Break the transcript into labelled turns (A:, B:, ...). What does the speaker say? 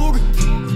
A: Flug